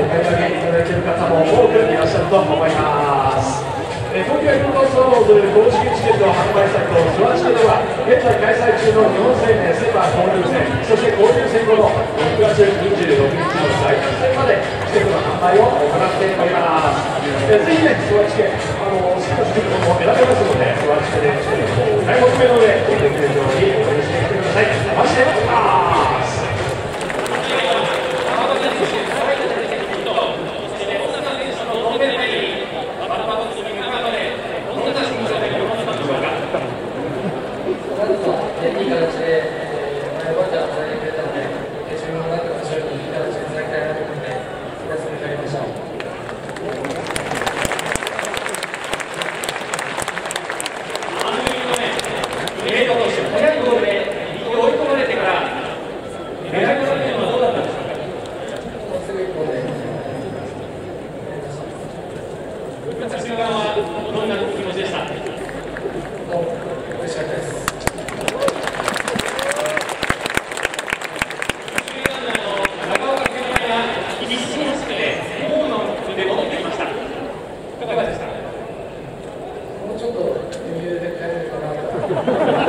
お買い上げいただいている方も多くいらっしゃると思います。え、東京ヤクルトスワローズ公式チケット販売したと諏訪地区では、現在開催中の日本生命スーパー交流戦、そして交流戦後の6月26日の大学戦まで、チケットの販売を行っております。え、ぜひね、諏訪地区、あの好きなチケットも選べますので、スワチケでチケットをお買い求めの上、ごできるようにお願いします。はい、お待ちしております。いい形で、前バッターを与えてくれたので、自分の中で勝利にいい形でつなぎたいなと思って、休みになりました。メイト投手、早いボールで追い込まれてから、狙いの側はもうちょっと余裕で帰れるかなと。